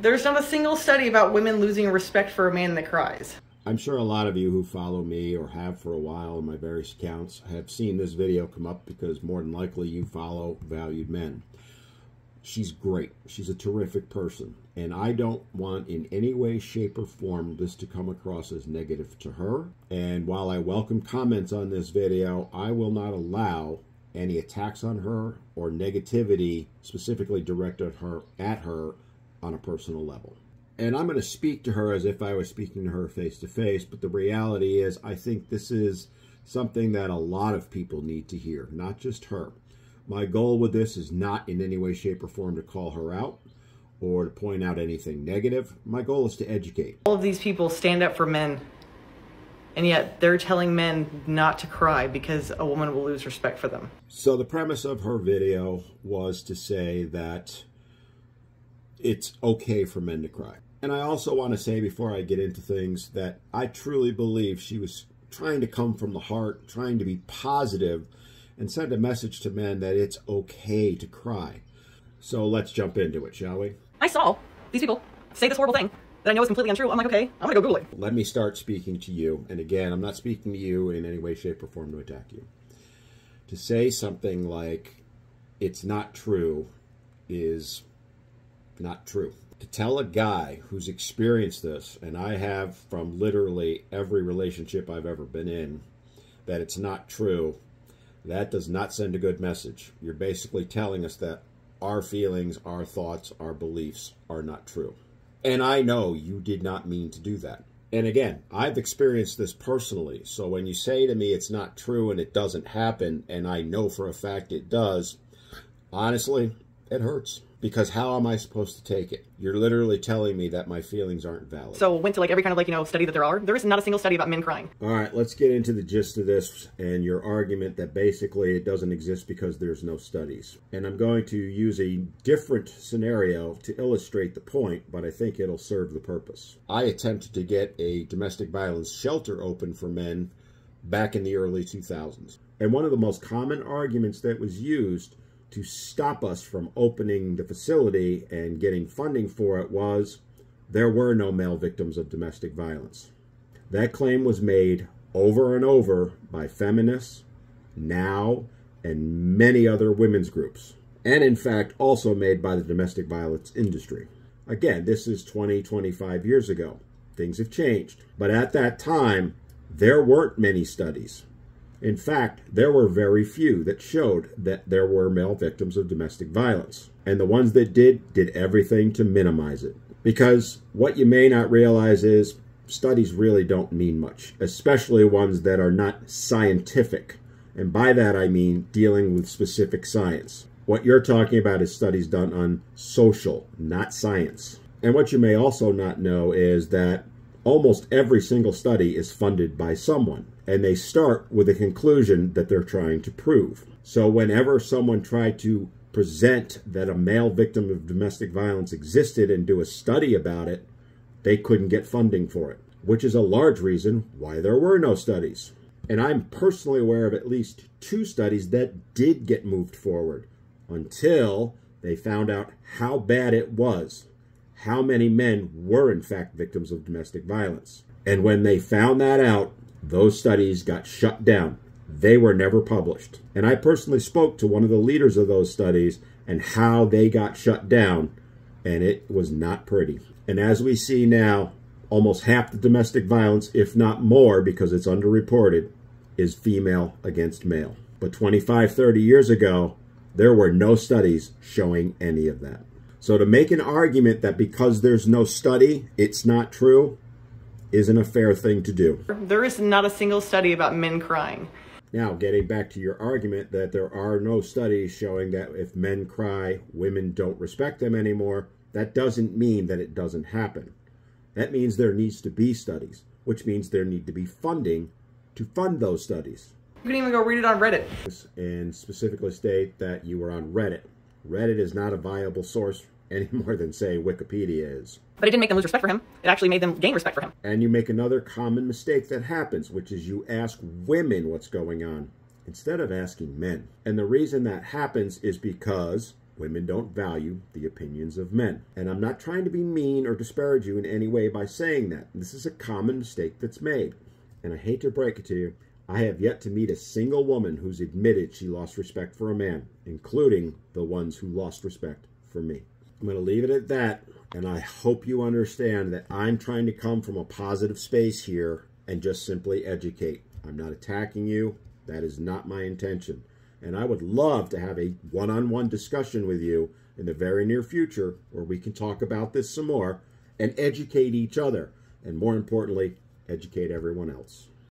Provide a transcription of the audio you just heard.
There's not a single study about women losing respect for a man that cries. I'm sure a lot of you who follow me or have for a while in my various accounts have seen this video come up because more than likely you follow valued men. She's great. She's a terrific person. And I don't want in any way, shape, or form this to come across as negative to her. And while I welcome comments on this video, I will not allow any attacks on her or negativity specifically directed her at her on a personal level. And I'm going to speak to her as if I was speaking to her face to face, but the reality is I think this is something that a lot of people need to hear, not just her. My goal with this is not in any way, shape, or form to call her out or to point out anything negative. My goal is to educate. All of these people stand up for men, and yet they're telling men not to cry because a woman will lose respect for them. So, the premise of her video was to say that it's okay for men to cry. And I also want to say before I get into things that I truly believe she was trying to come from the heart, trying to be positive, and send a message to men that it's okay to cry. So let's jump into it, shall we? I saw these people say this horrible thing that I know is completely untrue. I'm like, okay, I'm gonna go Google it. Let me start speaking to you. And again, I'm not speaking to you in any way, shape, or form to attack you. To say something like it's not true is not true. To tell a guy who's experienced this, and I have from literally every relationship I've ever been in, that it's not true, that does not send a good message. You're basically telling us that our feelings, our thoughts, our beliefs are not true. And I know you did not mean to do that. And again, I've experienced this personally. So when you say to me it's not true and it doesn't happen, and I know for a fact it does, honestly, it hurts because how am I supposed to take it? You're literally telling me that my feelings aren't valid. So went to like every kind of like, you know, study that there are. There is not a single study about men crying. All right, let's get into the gist of this and your argument that basically it doesn't exist because there's no studies. And I'm going to use a different scenario to illustrate the point, but I think it'll serve the purpose. I attempted to get a domestic violence shelter open for men back in the early 2000s. And one of the most common arguments that was used to stop us from opening the facility and getting funding for it was there were no male victims of domestic violence. That claim was made over and over by feminists, NOW, and many other women's groups, and in fact also made by the domestic violence industry. Again, this is 20, 25 years ago. Things have changed. But at that time, there weren't many studies. In fact, there were very few that showed that there were male victims of domestic violence. And the ones that did, did everything to minimize it. Because what you may not realize is studies really don't mean much, especially ones that are not scientific. And by that I mean dealing with specific science. What you're talking about is studies done on social, not science. And what you may also not know is that almost every single study is funded by someone and they start with a conclusion that they're trying to prove. So whenever someone tried to present that a male victim of domestic violence existed and do a study about it, they couldn't get funding for it, which is a large reason why there were no studies. And I'm personally aware of at least two studies that did get moved forward until they found out how bad it was, how many men were in fact victims of domestic violence. And when they found that out, those studies got shut down. They were never published. And I personally spoke to one of the leaders of those studies and how they got shut down, and it was not pretty. And as we see now, almost half the domestic violence, if not more, because it's underreported, is female against male. But 25, 30 years ago, there were no studies showing any of that. So to make an argument that because there's no study, it's not true, isn't a fair thing to do. There is not a single study about men crying. Now, getting back to your argument that there are no studies showing that if men cry, women don't respect them anymore, that doesn't mean that it doesn't happen. That means there needs to be studies, which means there need to be funding to fund those studies. You can even go read it on Reddit. And specifically state that you were on Reddit. Reddit is not a viable source any more than, say, Wikipedia is. But it didn't make them lose respect for him. It actually made them gain respect for him. And you make another common mistake that happens, which is you ask women what's going on instead of asking men. And the reason that happens is because Women don't value the opinions of men. And I'm not trying to be mean or disparage you in any way by saying that. This is a common mistake that's made. And I hate to break it to you, I have yet to meet a single woman who's admitted she lost respect for a man, including the ones who lost respect for me. I'm going to leave it at that, and I hope you understand that I'm trying to come from a positive space here and just simply educate. I'm not attacking you. That is not my intention. And I would love to have a one on one discussion with you in the very near future where we can talk about this some more and educate each other. And more importantly, educate everyone else.